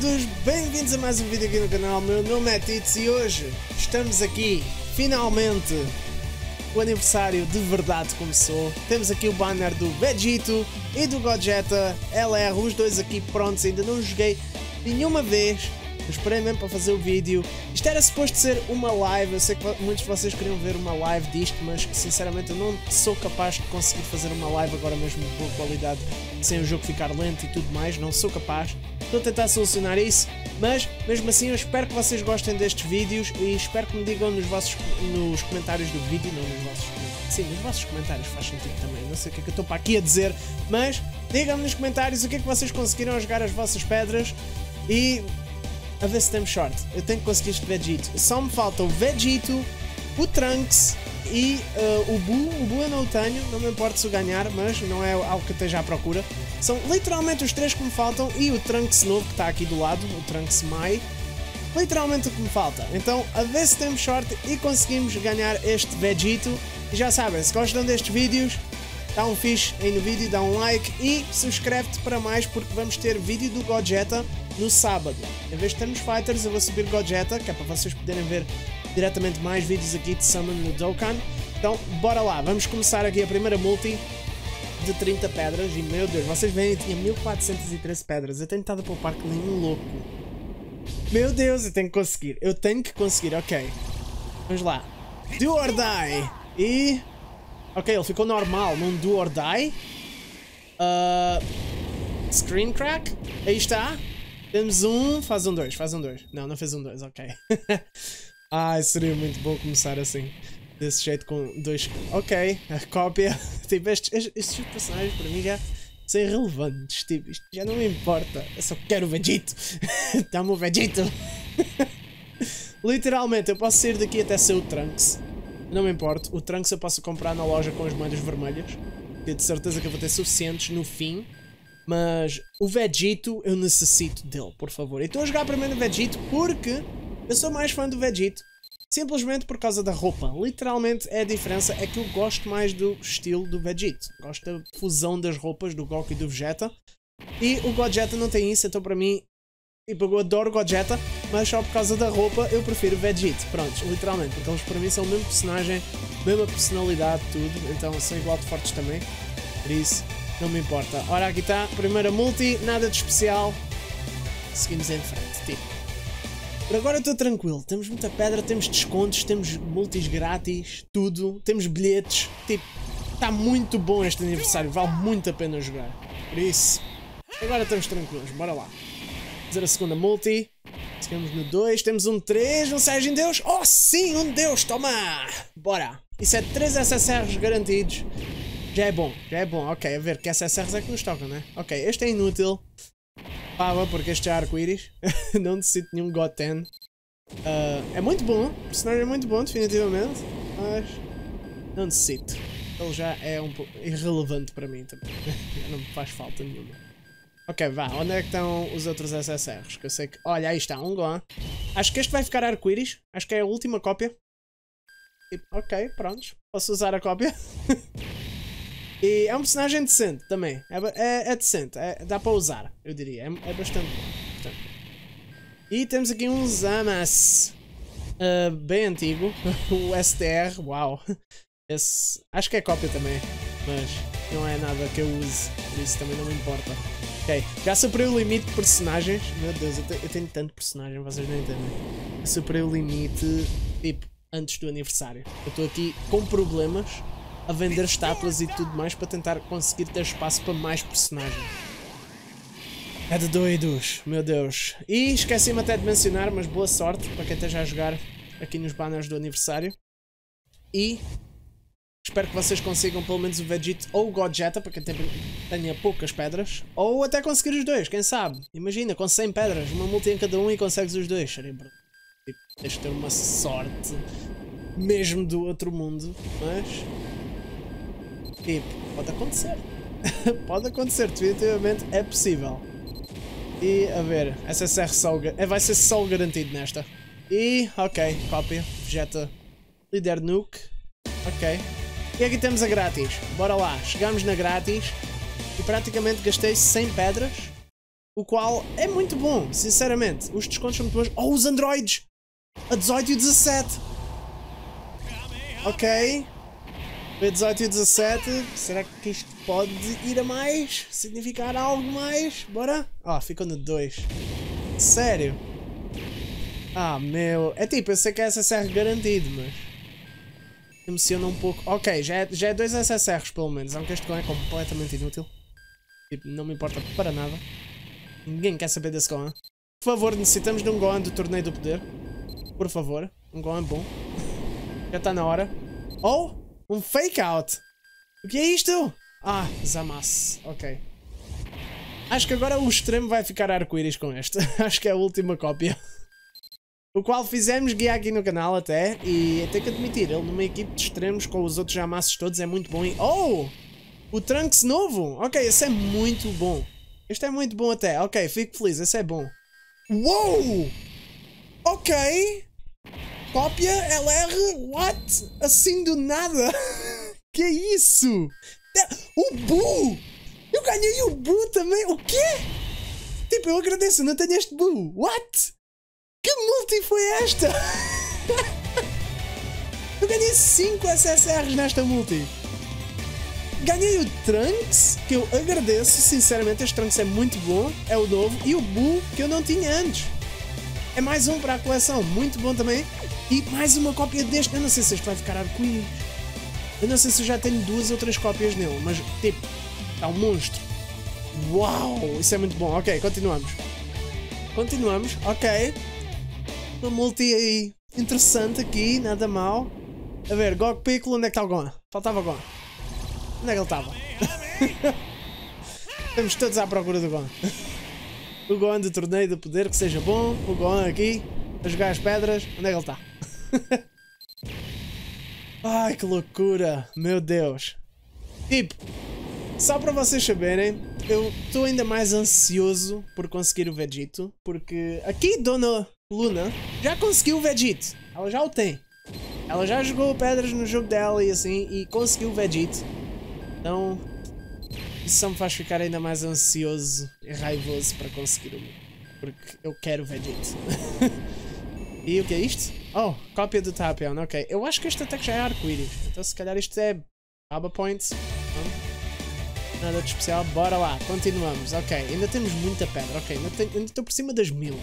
todos, bem-vindos a mais um vídeo aqui no canal. Meu nome é Tits e hoje estamos aqui, finalmente, o aniversário de verdade começou. Temos aqui o banner do Vegito e do Gogeta LR, os dois aqui prontos, ainda não joguei nenhuma vez. Esperei mesmo para fazer o vídeo. Isto era suposto ser uma live, eu sei que muitos de vocês queriam ver uma live disto, mas sinceramente eu não sou capaz de conseguir fazer uma live agora mesmo de boa qualidade, sem o jogo ficar lento e tudo mais, não sou capaz. Estou a tentar solucionar isso, mas mesmo assim eu espero que vocês gostem destes vídeos e espero que me digam nos vossos nos comentários do vídeo, não nos vossos Sim, nos vossos comentários faz sentido também, não sei o que é que eu estou para aqui a dizer, mas digam-me nos comentários o que é que vocês conseguiram jogar as vossas pedras e a ver se temos sorte. Eu tenho que conseguir este Vegito. Só me falta o Vegito, o Trunks e uh, o Buu. O Buu eu não o tenho, não me importa se o ganhar, mas não é algo que esteja à procura. São literalmente os três que me faltam e o Trunks novo que está aqui do lado, o Trunks Mai. Literalmente o que me falta. Então, a se temos sorte e conseguimos ganhar este Vegito. E já sabem, se gostam destes vídeos, dá um fixe aí no vídeo, dá um like e subscreve-te para mais porque vamos ter vídeo do Gogeta no sábado. Em vez de termos Fighters, eu vou subir Gogeta, que é para vocês poderem ver diretamente mais vídeos aqui de Summon no Dokkan. Então, bora lá, vamos começar aqui a primeira multi de 30 pedras. E meu Deus, vocês veem, eu tinha 1413 pedras. Eu tenho estado a poupar que nem um louco. Meu Deus, eu tenho que conseguir. Eu tenho que conseguir, ok. Vamos lá. Do or die. E... Ok, ele ficou normal num do or die. Uh... Screen crack. Aí está. Temos um, faz um dois, faz um dois. Não, não fez um dois, ok. Ai, seria muito bom começar assim. Desse jeito com dois. Ok, a cópia. Tipo, estes, estes, personagens para mim já são irrelevantes. Tipo, isto já não me importa. Eu só quero o Vegito. Dá-me o Vegito. Literalmente, eu posso sair daqui até ser o Trunks. Não me importa. O Trunks eu posso comprar na loja com as moedas vermelhas. Tenho de certeza que eu vou ter suficientes no fim mas o Vegito eu necessito dele, por favor. E estou a jogar primeiro o Vegito porque eu sou mais fã do Vegito. Simplesmente por causa da roupa. Literalmente é a diferença é que eu gosto mais do estilo do Vegito. Gosto da fusão das roupas do Goku e do Vegeta. E o Gogeta não tem isso, então para mim Tipo, eu adoro Gogeta, mas só por causa da roupa eu prefiro Vegito. Pronto, literalmente, porque eles para mim são o mesmo personagem, mesma personalidade, tudo, então são igual de fortes também. Por isso, não me importa. Ora, aqui está. Primeira multi, nada de especial. Seguimos em frente, tipo. Por agora estou tranquilo. Temos muita pedra, temos descontos, temos multis grátis, tudo. Temos bilhetes. Tipo, está muito bom este aniversário. Vale muito a pena jogar. Por isso, agora estamos tranquilos. Bora lá. Fazer a segunda multi. Seguimos no 2. Temos um 3. Um Sérgio Deus. Oh, sim, um Deus. Toma! Bora. Isso é 3 SSRs garantidos. Já é bom, já é bom. Ok, a ver, que SSRs é que nos tocam, né? Ok, este é inútil. Pava, porque este é arco-íris. não necessito nenhum Goten. Uh, é muito bom, o personagem é muito bom, definitivamente. Mas não necessito. Ele já é um pouco irrelevante para mim também. não me faz falta nenhuma. Ok, vá, onde é que estão os outros SSRs? Que eu sei que... Olha, aí está, um Gohan. Acho que este vai ficar arco-íris. Acho que é a última cópia. Ok, prontos. Posso usar a cópia? E é um personagem decente também. É, é, é decente. É, dá para usar, eu diria. É, é bastante bom. E temos aqui um Zamas. Uh, bem antigo. o STR. Uau. Esse, acho que é cópia também. Mas não é nada que eu use. Por isso também não me importa. Ok. Já superei o limite de personagens. Meu Deus, eu, eu tenho tanto personagem, vocês não entendem. Eu superei o limite, tipo, antes do aniversário. Eu estou aqui com problemas a vender estátuas e tudo mais para tentar conseguir ter espaço para mais personagens. É de doidos, meu Deus. E esqueci-me até de mencionar, mas boa sorte para quem esteja a jogar aqui nos banners do aniversário. E espero que vocês consigam pelo menos o Vegeta ou o Gogeta, para quem tenha poucas pedras. Ou até conseguir os dois, quem sabe. Imagina, com 100 pedras, uma multi em cada um e consegues os dois. Seria tens de ter uma sorte mesmo do outro mundo, mas Tipo, pode acontecer. pode acontecer, definitivamente é possível. E, a ver, SSR Sol, é, vai ser Sol garantido nesta. E, ok, cópia, Vegeta, Líder Nuke, ok. E aqui temos a grátis, bora lá, chegamos na grátis e praticamente gastei 100 pedras O qual é muito bom, sinceramente. Os descontos são muito bons. Oh, os androids! A 18 e 17. Ok. A 18 e 17. Será que isto pode ir a mais? Significar algo mais? Bora? Ah, oh, ficou no 2. Sério? Ah, meu. É tipo, eu sei que é SSR garantido, mas... Emociona um pouco. Ok, já é, já é dois SSRs pelo menos, aunque este com é completamente inútil. Tipo, não me importa para nada. Ninguém quer saber desse Gohan. Por favor, necessitamos de um Gohan do Torneio do Poder. Por favor. Um Gohan bom. Já está na hora. Oh! Um Fake Out! O que é isto? Ah, Zamas. Ok. Acho que agora o extremo vai ficar arco-íris com este. Acho que é a última cópia. O qual fizemos guia aqui no canal até. E tenho que admitir, ele numa equipe de extremos com os outros Jamasses todos é muito bom. E... Oh! O Trunks novo! Ok, esse é muito bom. Este é muito bom até. Ok, fico feliz, esse é bom. Uou! Ok! Cópia LR, what? Assim do nada? que isso? O Boo! Eu ganhei o Boo também, o quê? Tipo, eu agradeço, não tenho este Boo. What? Que multi foi esta? eu ganhei 5 SSRs nesta multi. Ganhei o Trunks, que eu agradeço, sinceramente, este Trunks é muito bom, é o novo, e o Boo, que eu não tinha antes. É mais um para a coleção, muito bom também. E mais uma cópia deste, eu não sei se este vai ficar arco-íris. Eu não sei se eu já tenho duas ou três cópias nele, mas tipo, é um monstro. Uau, isso é muito bom. Ok, continuamos. Continuamos, ok. Uma multi aí interessante aqui, nada mal. A ver, Gog Piccolo, onde é que está o Gohan? Faltava Gohan. Onde é que ele estava? Estamos todos à procura do Gohan. O Gohan do torneio do poder, que seja bom. O Gohan aqui, a jogar as pedras. Onde é que ele está? Ai, que loucura. Meu Deus. Tipo, só para vocês saberem, eu estou ainda mais ansioso por conseguir o Vegito, porque aqui Dona Luna já conseguiu o Vegito. Ela já o tem. Ela já jogou pedras no jogo dela e assim, e conseguiu o Vegito. Então, isso só me faz ficar ainda mais ansioso e raivoso para conseguir o meu. Porque eu quero Vegeta. e o que é isto? Oh, cópia do Tapion, ok. Eu acho que este ataque já é arco-íris. Então se calhar isto é Aba Points. Nada de especial, bora lá, continuamos. Ok, ainda temos muita pedra, ok. Ainda estou por cima das mil.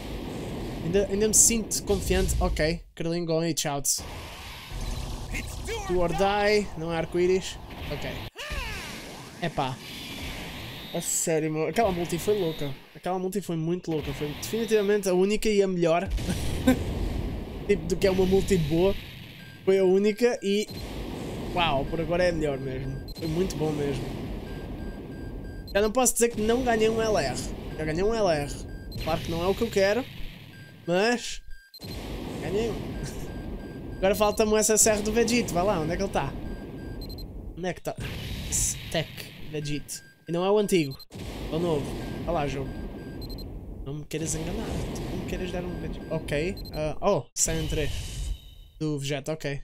Ainda, ainda me sinto confiante. Ok, Krlingon e Chouts. Do or die, não é arco-íris. Ok. Epá. A sério, meu. Aquela multi foi louca. Aquela multi foi muito louca. Foi definitivamente a única e a melhor. tipo, do que é uma multi boa. Foi a única e... Uau, por agora é a melhor mesmo. Foi muito bom mesmo. Já não posso dizer que não ganhei um LR. Já ganhei um LR. Claro que não é o que eu quero. Mas... Ganhei um. Agora falta-me o SSR do Vegito. Vai lá, onde é que ele está? Onde é que está? Stack. Vegeta. Não é o antigo, é o novo. Olha lá, jogo. Não me queiras enganar. Não me queiras dar um Vegeta. Ok. Uh, oh, Saiyan 3. Do Vegeta, ok.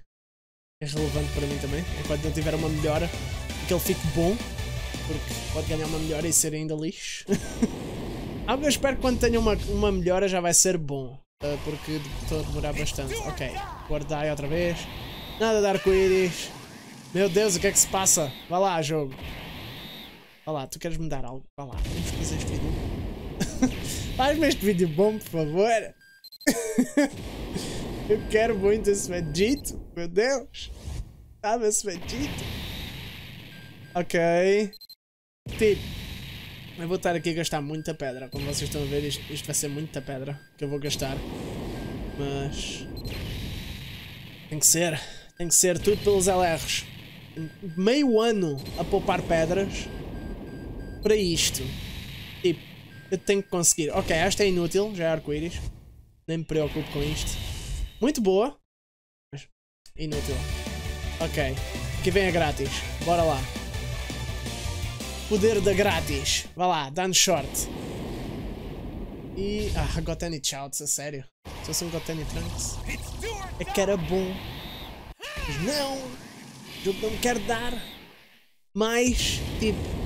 É relevante para mim também. Enquanto não tiver uma melhora, que ele fique bom. Porque pode ganhar uma melhora e ser ainda lixo. Algo eu espero que quando tenha uma, uma melhora já vai ser bom. Uh, porque estou a demorar bastante. Ok. Guardai outra vez. Nada de arco-íris. Meu Deus, o que é que se passa? Vá lá, jogo. Vá lá, tu queres me dar algo? Vá lá, vamos fazer este vídeo. Faz-me este vídeo bom, por favor. Eu quero muito esse Vegito. Meu Deus. Sabe esse Vegito? Ok. Tipo. Eu vou estar aqui a gastar muita pedra. Como vocês estão a ver, isto, isto vai ser muita pedra que eu vou gastar. Mas... Tem que ser. Tem que ser tudo pelos LRs. Meio ano a poupar pedras para isto. Tipo, eu tenho que conseguir. Ok, esta é inútil, já é arco-íris. Nem me preocupo com isto. Muito boa. Mas inútil. Ok. Aqui vem a grátis. Bora lá. Poder da grátis. Vá lá, short. E... Ah, Gotani Chouts, a sério. Se fosse um Gotani Trunks. É que era bom. Mas não! O jogo não me quer dar mais, tipo,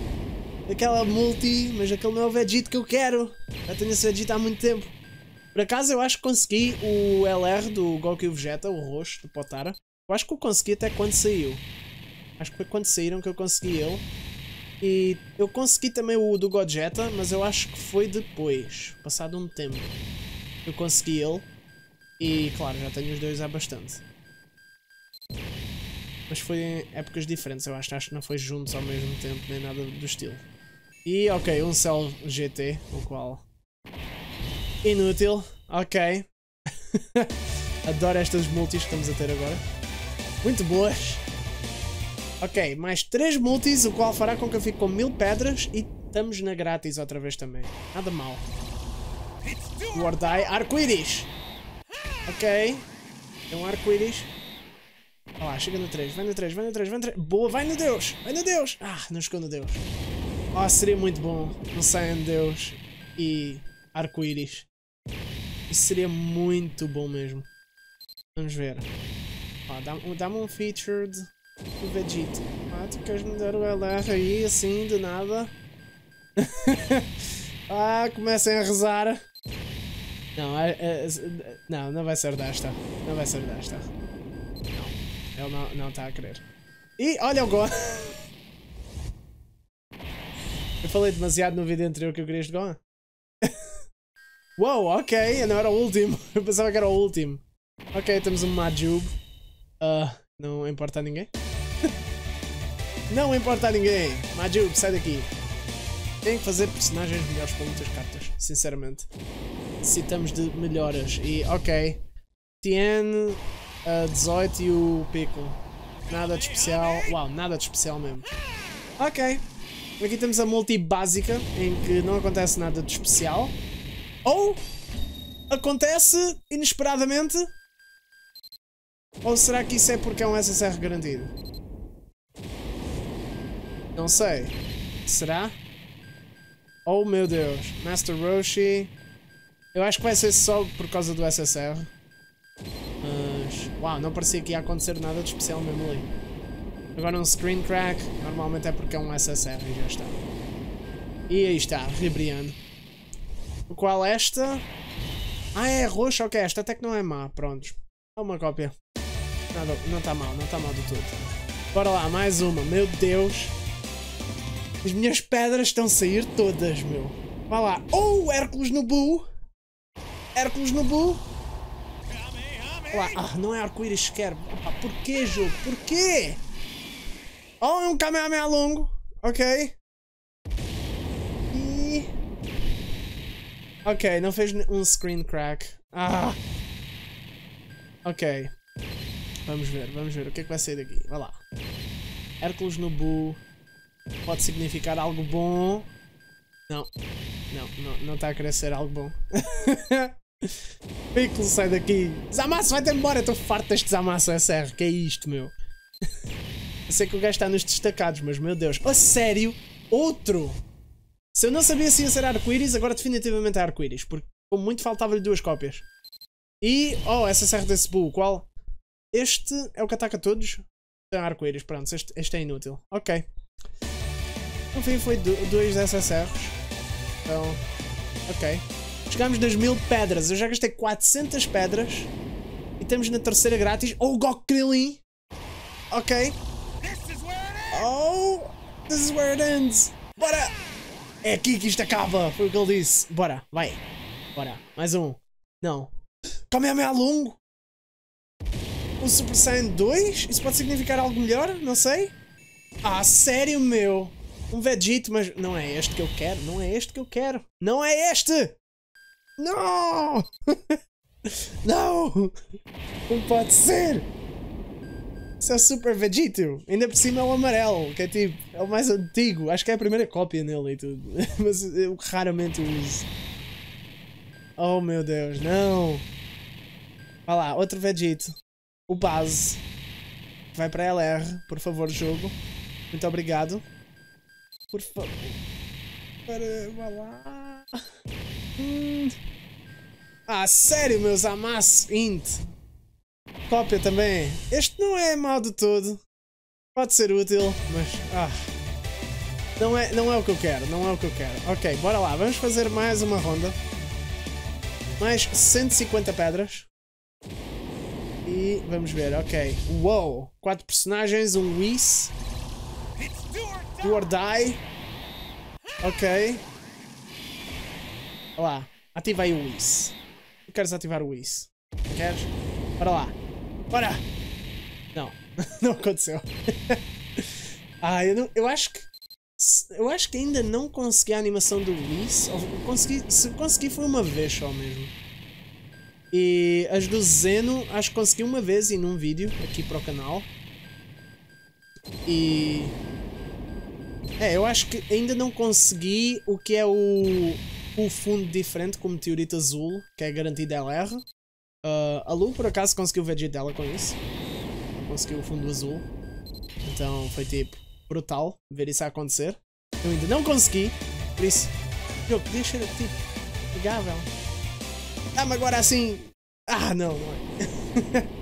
aquela multi, mas aquele não é o Vegeta que eu quero. Já tenho esse Vegeta há muito tempo. Por acaso eu acho que consegui o LR do Goku Vegeta, o roxo, do Potara. Eu acho que eu consegui até quando saiu. Acho que foi quando saíram que eu consegui ele. E eu consegui também o do Godjeta, mas eu acho que foi depois, passado um tempo. Eu consegui ele. E claro, já tenho os dois há bastante. Mas foi em épocas diferentes, eu acho. Acho que não foi juntos ao mesmo tempo, nem nada do estilo. E ok, um Cell GT, o qual... Inútil. Ok. Adoro estas multis que estamos a ter agora. Muito boas. Ok, mais 3 multis, o qual fará com que eu fique com 1000 pedras e estamos na grátis outra vez também. Nada mal. Wardai, arco-íris. Ok. É um arco-íris. Olha lá, chega no 3, vai no 3, vai no 3, vai no 3. Boa, vai no Deus, vai no Deus. Ah, não chegou no Deus. Oh, seria muito bom um Saiyan Deus e arco-íris. Isso seria muito bom mesmo. Vamos ver. Oh, Dá-me um featured o Vegeta. Ah, tu queres me dar o LR aí, assim, do nada? ah, comecem a rezar. Não, é, é, não, não vai ser desta. Não vai ser desta. Não, ele não está a querer. E olha o Gohan. Eu falei demasiado no vídeo anterior que eu queria este Gohan. Uou, ok, não era o último. Eu pensava que era o último. Ok, temos um Majub. Uh, não importa a ninguém. Não importa a ninguém. Majub, sai daqui. Tem que fazer personagens melhores para muitas cartas, sinceramente. Necessitamos de melhoras. E, ok. Tien, a 18 e o Piccolo. Nada de especial. Uau, nada de especial mesmo. Ok. Aqui temos a multi básica, em que não acontece nada de especial. Ou acontece inesperadamente. Ou será que isso é porque é um SSR garantido? Não sei. Será? Oh meu Deus. Master Roshi. Eu acho que vai ser só por causa do SSR. Uau, não parecia que ia acontecer nada de especial mesmo ali. Agora um screen crack. Normalmente é porque é um SSR e já está. E aí está, Ribriano. O qual esta... Ah, é roxo? Ok, esta até que não é má. Prontos. É uma cópia. Nada, não está mal, não está mal do todo. Bora lá, mais uma. Meu Deus. As minhas pedras estão a sair todas, meu. Vá lá. Oh, Hércules no Buu. Hércules no Buu. Lá. Ah, não é arco-íris sequer. Opa, porquê, jogo? Porquê? Oh, é um Kamehameha longo. Ok. E... Ok, não fez um screen crack. Ah. Ok. Vamos ver, vamos ver. O que é que vai sair daqui? Vai lá. Hércules no Buu. Pode significar algo bom. Não. Não, não, não está a querer ser algo bom. Piccolo, sai daqui. Zamasu, vai-te embora. Estou farto deste Zamasu SR. Que é isto, meu? eu sei que o gajo está nos destacados, mas meu Deus. Oh, sério? Outro? Se eu não sabia se ia ser arco-íris, agora definitivamente é arco-íris. Porque como muito faltava-lhe duas cópias. E, oh, essa desse bull, qual? Este é o que ataca todos? Tem arco-íris, pronto, este, este é inútil. Ok. No fim foi dois SSRs. Então, ok. Chegámos nas mil pedras. Eu já gastei 400 pedras. E estamos na terceira grátis. Oh, Gok Krillin! Ok. Oh, this is where it ends. Bora! É aqui que isto acaba. Foi o que ele disse. Bora, vai. Bora. Mais um. Não. Kamehameha longo. O Super Saiyan 2? Isso pode significar algo melhor? Não sei. Ah, sério, meu? Um Vegito, mas não é este que eu quero. Não é este que eu quero. Não é este! Não! não! Não pode ser! Isso é Super Vegito. Ainda por cima é o amarelo, que é tipo, é o mais antigo. Acho que é a primeira cópia nele e tudo. Mas eu raramente uso. Oh meu Deus, não! Olha lá, outro Vegito. O base. Vai para LR, por favor, jogo. Muito obrigado. Por favor. Caramba, lá. Hum. Ah, sério, meus amas int. Cópia também. Este não é mal de todo. Pode ser útil, mas... Ah. Não é, não é o que eu quero, não é o que eu quero. Ok, bora lá, vamos fazer mais uma ronda. Mais 150 pedras. E vamos ver, ok. Uou! Quatro personagens, um Whis. Do or die. Ok. Olha lá, ativa aí o Whis. Queres ativar o Whis? Queres? Bora lá. Bora! Não, não aconteceu. ah, eu, não, eu acho que eu acho que ainda não consegui a animação do Whis. Consegui, se consegui foi uma vez só mesmo. E as do Zeno, acho que consegui uma vez e num vídeo aqui para o canal. E... É, eu acho que ainda não consegui o que é o, o fundo diferente com meteorito azul, que é garantido LR. Uh, a Lu, por acaso, conseguiu o Vegeta dela com isso. Conseguiu o fundo azul. Então foi tipo brutal ver isso acontecer. Eu ainda não consegui, por isso, jogo, deixa tipo amigável. Ah, agora assim. Ah, não, não é.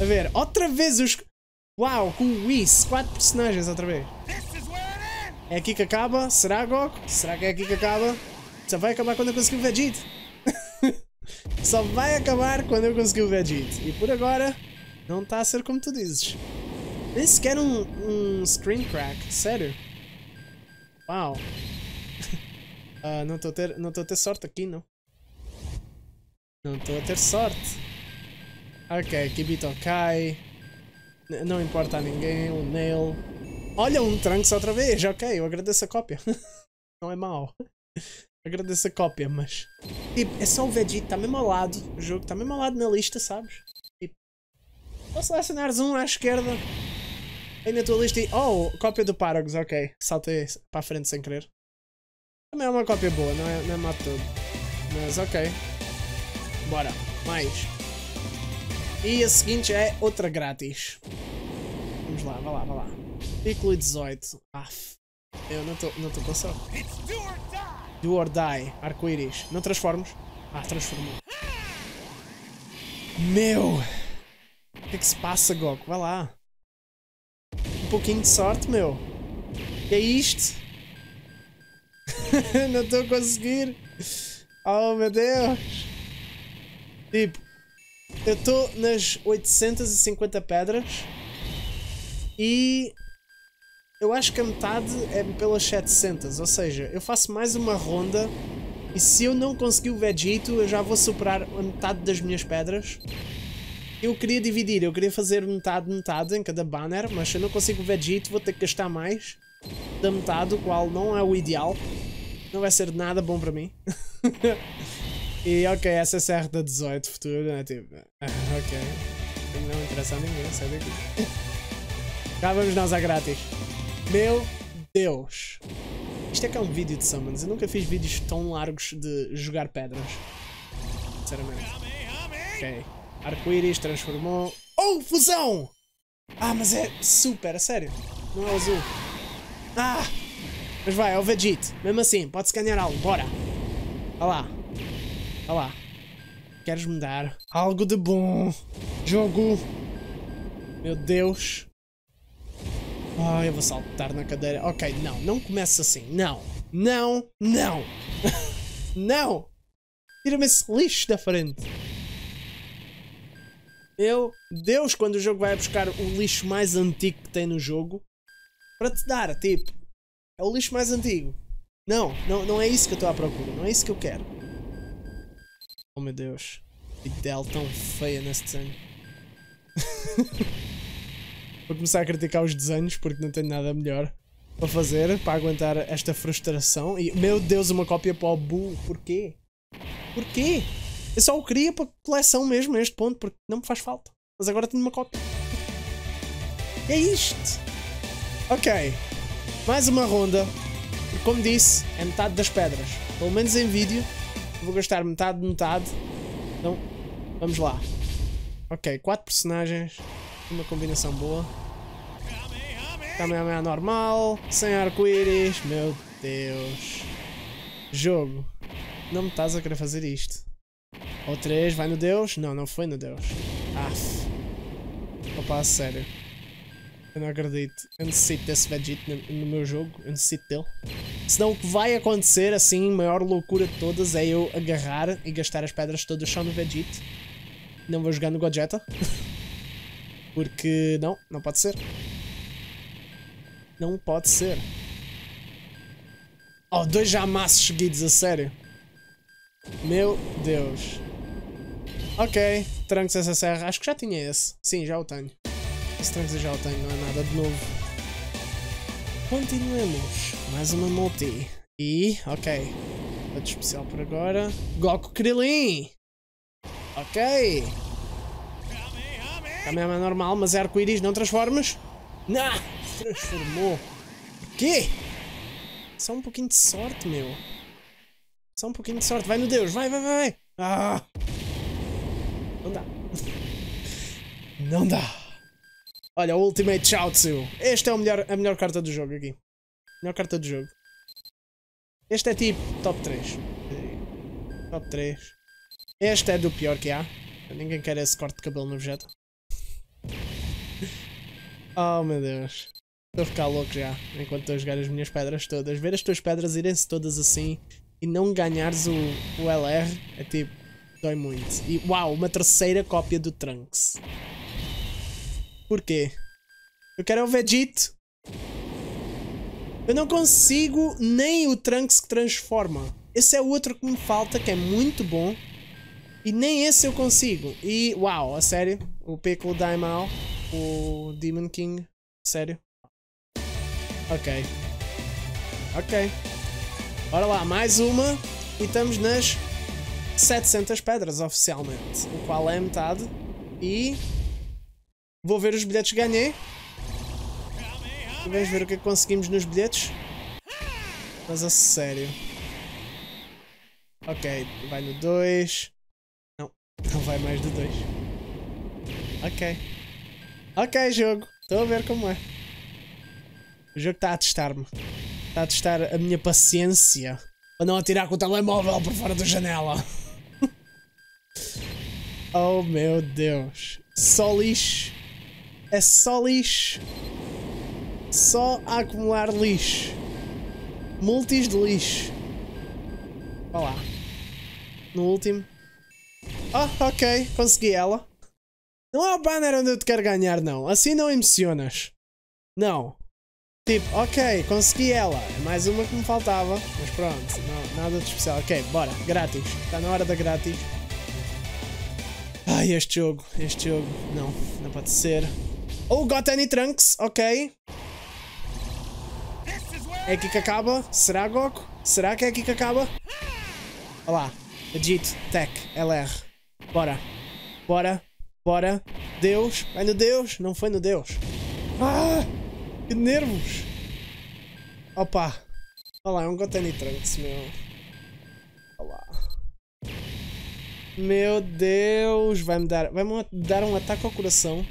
A ver, outra vez os. Uau, com o Whis, quatro personagens outra vez. É aqui que acaba? Será, Goku? Será que é aqui que acaba? Só vai acabar quando eu conseguir o Vegeta. Só vai acabar quando eu conseguir o Vegeta. E por agora, não está a ser como tu dizes. Nem sequer um, um screen crack, sério. Uau. uh, não estou a ter, não a ter sorte aqui, não. Não estou a ter sorte. Ok, Kibito cai. N não importa a ninguém, o Nail. Olha, um Trunks outra vez, ok, eu agradeço a cópia. não é mau. Agradeço a cópia, mas... Tipo, é só o Vegeta, está mesmo ao lado. O jogo está mesmo ao lado na lista, sabes? Tipo, vou selecionar um à esquerda. Aí na tua lista e... Oh, cópia do Paragus, ok. Saltei para a frente sem querer. Também é uma cópia boa, não é, não é mato todo. Mas ok. Bora, mais. E a seguinte é outra grátis. Vamos lá, vá lá, vá lá. Piccolo 18. Aff. Eu não estou não com sorte. Do or die. Arco-íris. Não transformos? Ah, transformou. Meu! O que é que se passa, Goku? Vai lá um pouquinho de sorte, meu. Que é isto? não estou a conseguir. Oh, meu Deus. Tipo, eu estou nas 850 pedras. E eu acho que a metade é pelas 700. Ou seja, eu faço mais uma ronda. E se eu não conseguir o Vegito, eu já vou superar a metade das minhas pedras. Eu queria dividir, eu queria fazer metade, metade em cada banner, mas se eu não consigo o Vegito vou ter que gastar mais da metade, o qual não é o ideal. Não vai ser nada bom para mim. e ok, SSR da 18 futuro, é tipo... Ah, ok. Não interessa a ninguém, sai daqui. Cá vamos nós a grátis. Meu Deus. Isto é que é um vídeo de summons. Eu nunca fiz vídeos tão largos de jogar pedras. Sinceramente. Ok. Arco-íris transformou. Oh, fusão! Ah, mas é super, a sério. Não é o azul. Ah! Mas vai, é o Vegeta. Mesmo assim, pode-se ganhar algo. Bora. Olha lá. Olha lá. Queres me dar algo de bom? Jogo. Meu Deus. Oh, eu vou saltar na cadeira. Ok, não. Não começa assim. Não. Não. Não. não. Tira-me esse lixo da frente. Meu Deus, quando o jogo vai buscar o lixo mais antigo que tem no jogo para te dar, tipo, é o lixo mais antigo. Não, não, não é isso que eu estou à procura, não é isso que eu quero. Oh meu Deus, que Del tão feia nesse desenho. Vou começar a criticar os desenhos porque não tenho nada melhor para fazer para aguentar esta frustração. E, meu Deus, uma cópia para o Boo, porquê? Porquê? Eu só o queria para coleção mesmo neste ponto, porque não me faz falta. Mas agora tenho uma cópia. é isto. Ok. Mais uma ronda. Como disse, é metade das pedras. Pelo menos em vídeo. Vou gastar metade de metade. Então, vamos lá. Ok, quatro personagens. Uma combinação boa. Kamehameha normal. Sem arco-íris. Meu Deus. Jogo. Não me estás a querer fazer isto. Ou três, vai no Deus? Não, não foi no Deus. Aff. Opa, sério. Eu não acredito. Eu necessito desse Vegeta no, no, meu jogo. Eu necessito dele. Senão o que vai acontecer, assim, maior loucura de todas, é eu agarrar e gastar as pedras todas só no Vegeta. Não vou jogar no Gogeta. Porque não, não pode ser. Não pode ser. Oh, dois jamassos seguidos, a sério. Meu Deus. Ok, Trunks SSR, acho que já tinha esse. Sim, já o tenho. Esse Trunks eu já o tenho, não é nada de novo. Continuemos. Mais uma multi. E, ok. Outro especial por agora. Goku Krillin! Ok. Kamehameha normal, mas é arco-íris, não transformas? Não! Transformou. Quê? Só um pouquinho de sorte, meu. Só um pouquinho de sorte. Vai no Deus. Vai, vai, vai. Ah! Não dá. Não dá. Olha, o Ultimate Chaozu. Este é o melhor, a melhor carta do jogo aqui. Melhor carta do jogo. Este é tipo top 3. Top 3. Este é do pior que há. Ninguém quer esse corte de cabelo no Vegeta. Oh meu Deus. Estou a ficar louco já, enquanto estou a jogar as minhas pedras todas. Ver as tuas pedras irem-se todas assim e não ganhares o, o LR é tipo, dói muito. E uau, uma terceira cópia do Trunks. Porquê? Eu quero o Vegito. Eu não consigo nem o Trunks que transforma. Esse é o outro que me falta, que é muito bom. E nem esse eu consigo. E uau, a sério? O Piccolo Daimao, o Demon King, sério? Ok. Ok. Bora lá, mais uma. E estamos nas 700 pedras oficialmente. O qual é metade. E... Vou ver os bilhetes que ganhei. Vamos ver o que é que conseguimos nos bilhetes. Mas a sério. Ok, vai no 2. Não, não vai mais do 2. Ok. Ok, jogo. Estou a ver como é. O jogo está a testar-me. Está a testar a minha paciência. Para não atirar com o telemóvel por fora da janela. oh meu Deus. Só lixo. É só lixo. Só a acumular lixo. Multis de lixo. Olha lá. No último. Ah, ok. Consegui ela. Não é o banner onde eu te quero ganhar, não. Assim não emocionas. Não. Tipo, ok, consegui ela. É mais uma que me faltava. Mas pronto, não, nada de especial. Ok, bora, grátis. Está na hora da grátis. Ai, este jogo, este jogo. Não, não pode ser. Oh, got any trunks, ok. É aqui que acaba? Será, Goku? Será que é aqui que acaba? Olha lá. Tech, LR. Bora. Bora. Bora. Deus. Vai no Deus. Não foi no Deus. Ah! Que nervos! Opa! Olha lá, é um Gotani Trunks, meu. Olha lá. Meu Deus! Vai-me dar, vai dar um ataque ao coração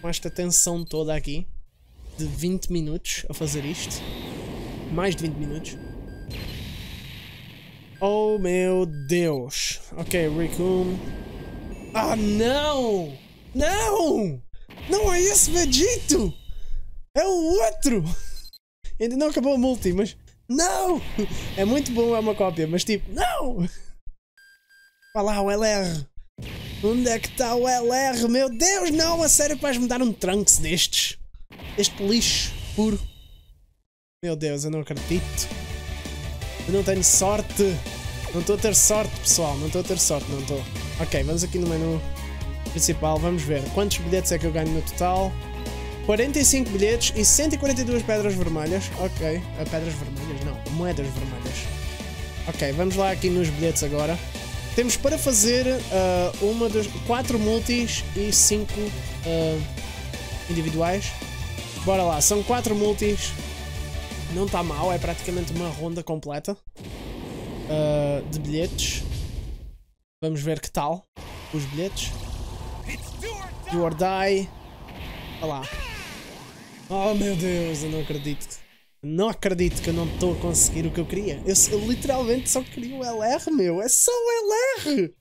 com esta tensão toda aqui. De 20 minutos a fazer isto. Mais de 20 minutos. Oh meu Deus! Ok, Raccoon. Ah, não! Não! Não é esse Vegito! É o outro! Ainda não acabou a multi, mas. Não! É muito bom, é uma cópia, mas tipo, não! Olha lá o LR! Onde é que está o LR? Meu Deus, não! A sério vais-me dar um Trunks destes? Este lixo puro. Meu Deus, eu não acredito. Eu não tenho sorte. Não estou a ter sorte, pessoal. Não estou a ter sorte, não estou. Ok, vamos aqui no menu principal. Vamos ver quantos bilhetes é que eu ganho no total. 45 bilhetes e 142 pedras vermelhas. Ok, pedras vermelhas não, moedas vermelhas. Ok, vamos lá aqui nos bilhetes agora. Temos para fazer uh, uma das quatro multis e cinco uh, individuais. Bora lá, são quatro multis. Não está mal, é praticamente uma ronda completa uh, de bilhetes. Vamos ver que tal os bilhetes. Do or die. Olha lá. Oh meu Deus, eu não acredito. Não acredito que eu não estou a conseguir o que eu queria. Eu, eu, literalmente só queria o LR, meu. É só o LR!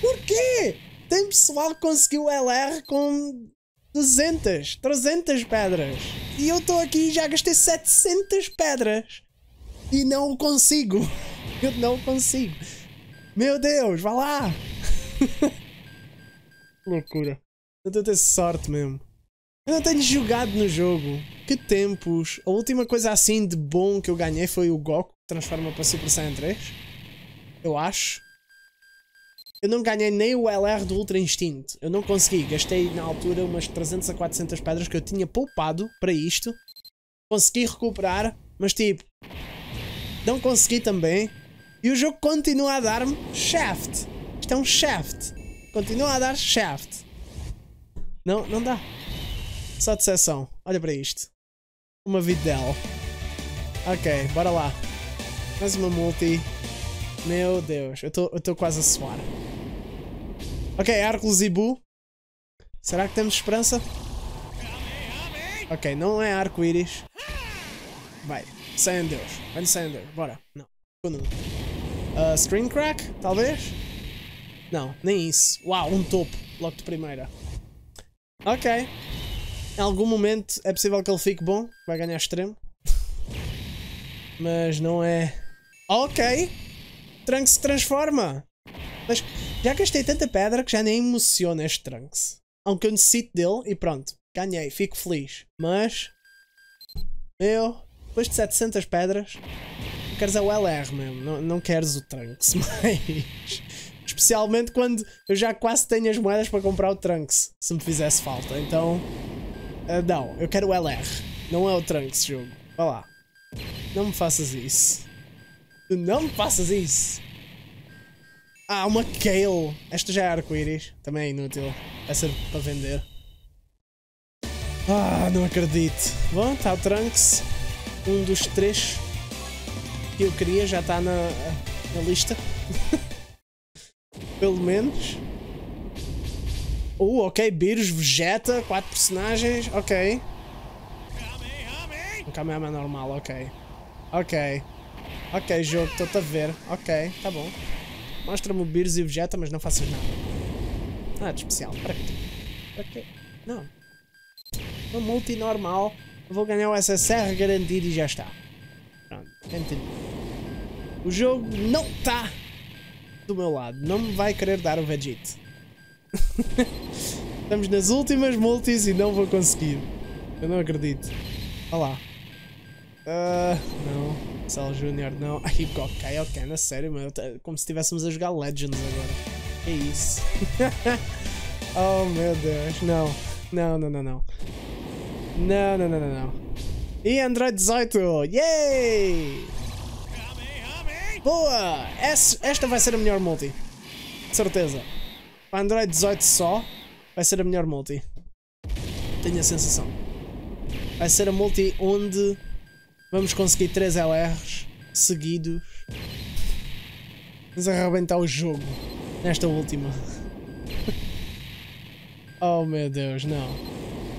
Porquê? Tem pessoal que conseguiu o LR com 200, 300 pedras. E eu estou aqui e já gastei 700 pedras. E não consigo. Eu não consigo. Meu Deus, vá lá. Loucura. Eu estou a ter sorte mesmo. Eu não tenho jogado no jogo. Que tempos. A última coisa assim de bom que eu ganhei foi o Goku, que transforma para Super Saiyan 3. Eu acho. Eu não ganhei nem o LR do Ultra Instinto. Eu não consegui. Gastei na altura umas 300 a 400 pedras que eu tinha poupado para isto. Consegui recuperar, mas tipo... Não consegui também. E o jogo continua a dar-me shaft. Isto é um shaft. Continua a dar shaft. Não, não dá. Só de sessão. Olha para isto. Uma videl. Ok, bora lá. Mais uma multi. Meu Deus, eu estou quase a suar. Ok, Hércules e Bu. Será que temos esperança? Ok, não é arco-íris. Vai, sem Deus. Vai sem Deus, bora. Não. Uh, screen crack, talvez? Não, nem isso. Uau, um topo, logo de primeira. Ok. Em algum momento é possível que ele fique bom, vai ganhar extremo. Mas não é... Ok! Trunks se transforma! Mas já gastei tanta pedra que já nem emociona este Trunks. Aunque eu necessito dele e pronto, ganhei, fico feliz. Mas, eu, depois de 700 pedras, queres é o LR mesmo, não, não queres o Trunks mais. Especialmente quando eu já quase tenho as moedas para comprar o Trunks, se me fizesse falta. Então, uh, não, eu quero o LR, não é o Trunks jogo. Vá lá. Não me faças isso. Não me faças isso. Ah, uma Kale. Esta já é arco-íris. Também é inútil. Vai ser para vender. Ah, não acredito. Bom, está o Trunks. Um dos três que eu queria já está na, na lista. Pelo menos. Uh, ok. Beerus, Vegeta, quatro personagens. Ok. Um Kamehameha normal, ok. Ok. Ok, jogo, estou-te a ver. Ok, tá bom. Mostra-me o Beers e o Vegeta, mas não faças nada. Nada de especial. Para quê? Para quê? Não. Uma multi normal. Vou ganhar o SSR garantido e já está. Entendi. O jogo não está do meu lado. Não me vai querer dar o Vegeta. Estamos nas últimas multis e não vou conseguir. Eu não acredito. Olha lá. Uh, não. Sal Júnior, não. Ai, ok, ok, na sério, mano. Como se estivéssemos a jogar Legends agora. Que isso? oh, meu Deus. Não. Não, não, não, não. Não, não, não, não, não. E Android 18! Yay! Boa! Esta vai ser a melhor multi. De certeza. Para Android 18 só, vai ser a melhor multi. Tenho a sensação. Vai ser a multi onde Vamos conseguir 3 LRs seguidos. Vamos arrebentar o jogo nesta última. oh meu Deus, não.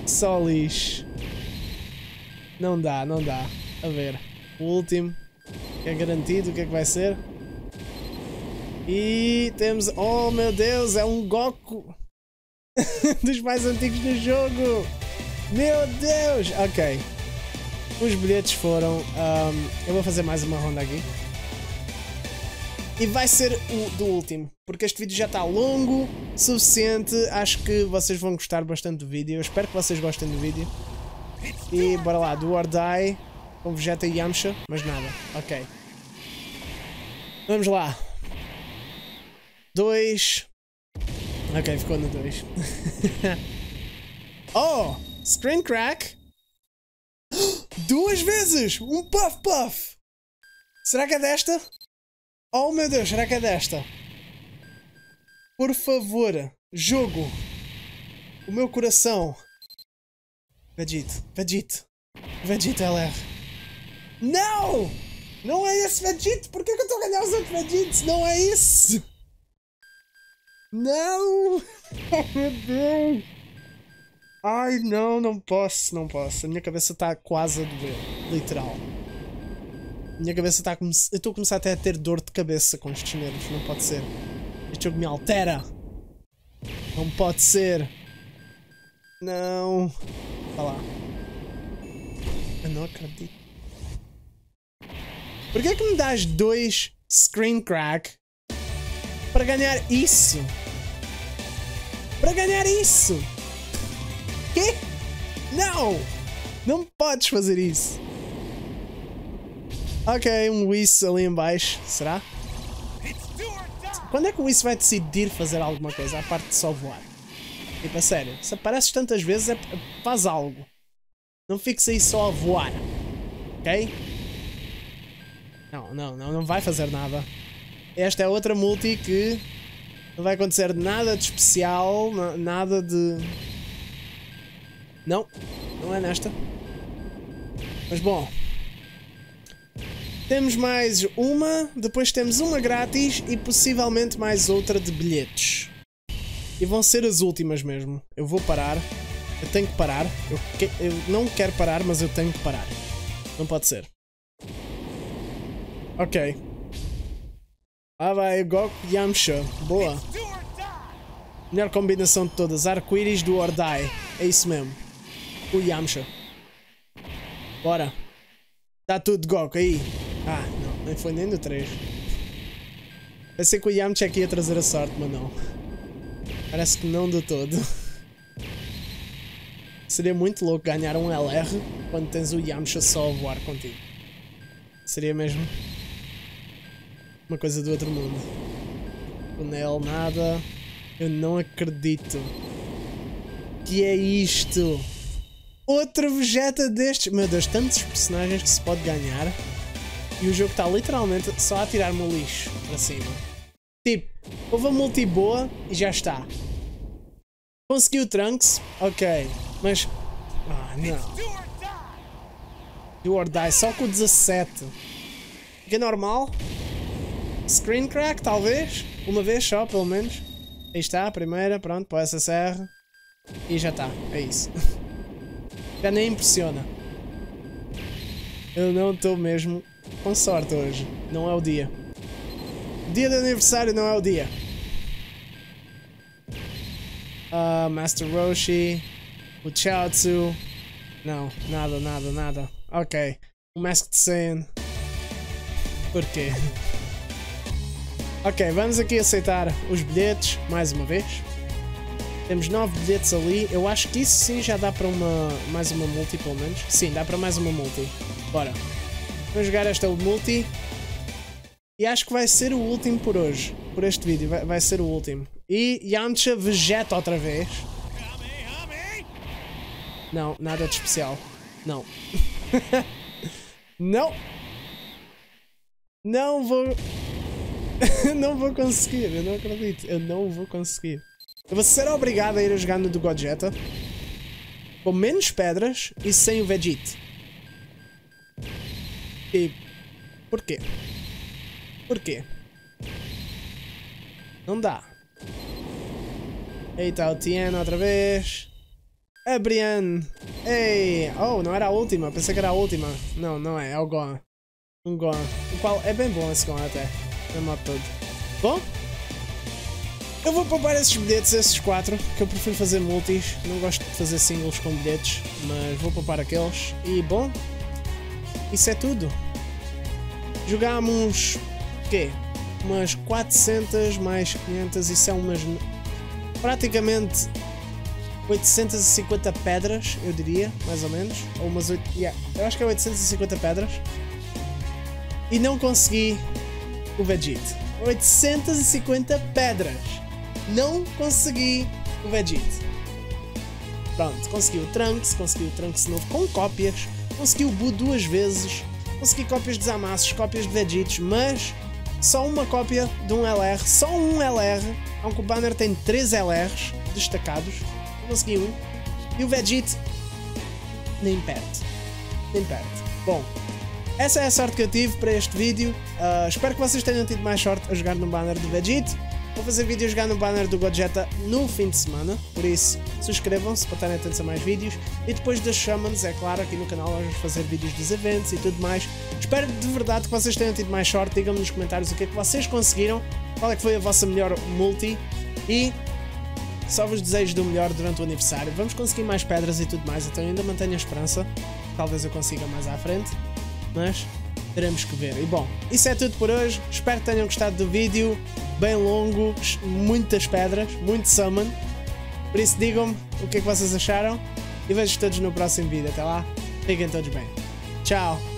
Só lixo. Não dá, não dá. A ver. O último. É garantido o que é que vai ser. E temos... Oh meu Deus, é um Goku. Dos mais antigos do jogo. Meu Deus. Ok. Os bilhetes foram. Um, eu vou fazer mais uma ronda aqui. E vai ser o do último, porque este vídeo já está longo, suficiente. Acho que vocês vão gostar bastante do vídeo. Eu espero que vocês gostem do vídeo. E bora lá, do or die com Vegeta e Yamcha, mas nada. Ok. Vamos lá. Dois. Ok, ficou no dois. oh! Screen crack! Duas vezes! Um puff puff! Será que é desta? Oh meu Deus, será que é desta? Por favor, jogo! O meu coração! Vegeta, Vegeta, Vegeta LR. Não! Não é esse Vegeta! Por que, que eu estou a ganhar os outros Vegetas? Não é isso! Não! Meu Deus! Ai, não, não posso, não posso. A minha cabeça está quase a doer. Literal. A minha cabeça está a. Eu estou a começar até a ter dor de cabeça com estes nervos. Não pode ser. Este jogo me altera. Não pode ser. Não. Tá lá. Eu não acredito. Por que é que me dás dois screen crack para ganhar isso? Para ganhar isso? Quê? Não! Não podes fazer isso. Ok, um Whis ali em baixo. Será? Quando é que o Whis vai decidir fazer alguma coisa, a parte de só voar? Tipo, a sério, se apareces tantas vezes, é, faz algo. Não fiques aí só a voar. Ok? Não, não, não, não vai fazer nada. Esta é outra multi que não vai acontecer nada de especial, nada de... Não, não é nesta. Mas bom. Temos mais uma, depois temos uma grátis e possivelmente mais outra de bilhetes. E vão ser as últimas mesmo. Eu vou parar. Eu tenho que parar. Eu, que, eu não quero parar, mas eu tenho que parar. Não pode ser. Ok. Ah vai, Goku Yamcha. Boa. Melhor combinação de todas. Arco-íris do Ordai. É isso mesmo. O Yamcha. Bora. Tá tudo, Goku, aí. Ah, não. Nem foi nem do 3. Pensei que o Yamcha aqui ia trazer a sorte, mas não. Parece que não do todo. Seria muito louco ganhar um LR quando tens o Yamcha só a voar contigo. Seria mesmo uma coisa do outro mundo. O Nel nada. Eu não acredito. Que é isto? Outro Vegeta destes. Meu Deus, tantos personagens que se pode ganhar. E o jogo está literalmente só a tirar-me o lixo para cima. Tipo, houve a multi boa e já está. Conseguiu Trunks? Ok. Mas. Ah, não. Do or die, só com o 17. Que é normal? Screen crack, talvez? Uma vez só, pelo menos. Aí está, a primeira, pronto, o SSR. E já está, é isso. já nem impressiona. Eu não estou mesmo com sorte hoje. Não é o dia. Dia de aniversário não é o dia. Uh, Master Roshi. O Chaozu. Não, nada, nada, nada. Ok. O Masked Saiyan. Por quê? ok, vamos aqui aceitar os bilhetes mais uma vez. Temos 9 bilhetes ali. Eu acho que isso sim já dá para uma mais uma multi, pelo menos. Sim, dá para mais uma multi. Bora. Vamos jogar esta multi. E acho que vai ser o último por hoje. Por este vídeo. Vai, vai ser o último. E Yamcha vegeta outra vez. Não, nada de especial. Não. não. Não vou... não vou conseguir. Eu não acredito. Eu não vou conseguir. Eu vou ser obrigado a ir jogando do Gogeta. Com menos pedras e sem o Vegeta. E... Porquê? Por quê? Não dá. Eita, o Tien outra vez. A Brienne. Ei! Oh, não era a última. Pensei que era a última. Não, não é. É o Gohan. Um Gohan. O qual é bem bom esse Gohan até. É modo todo. Bom? Eu vou poupar esses bilhetes, esses quatro, que eu prefiro fazer multis. Não gosto de fazer singles com bilhetes, mas vou poupar aqueles. E bom, isso é tudo. Jogámos Umas 400 mais 500, isso é umas. praticamente 850 pedras, eu diria, mais ou menos. Ou umas 8. Yeah, eu acho que é 850 pedras. E não consegui o Vegeta. 850 pedras. Não consegui o Vegeta. Pronto, consegui o Trunks, consegui o Trunks novo com cópias, consegui o Buu duas vezes, consegui cópias de Zamassos, cópias de Vegetos, mas só uma cópia de um LR, só um LR, aunque o banner tem 3 LRs destacados, consegui um, e o Vegeta nem perto, nem perto. Bom, essa é a sorte que eu tive para este vídeo, uh, espero que vocês tenham tido mais sorte a jogar no banner do Vegeta, Vou fazer vídeo jogar no banner do Gogeta no fim de semana, por isso subscrevam-se para estarem atentos a mais vídeos. E depois das Shamans, é claro, aqui no canal vamos fazer vídeos dos eventos e tudo mais. Espero de verdade que vocês tenham tido mais sorte. Digam-me nos comentários o que é que vocês conseguiram, qual é que foi a vossa melhor multi. E só vos desejo do melhor durante o aniversário. Vamos conseguir mais pedras e tudo mais, então ainda mantenho a esperança. Talvez eu consiga mais à frente, mas teremos que ver. E bom, isso é tudo por hoje. Espero que tenham gostado do vídeo. Bem longo, muitas pedras, muito summon. Por isso digam-me o que é que vocês acharam e vejo todos no próximo vídeo. Até lá, fiquem todos bem. Tchau!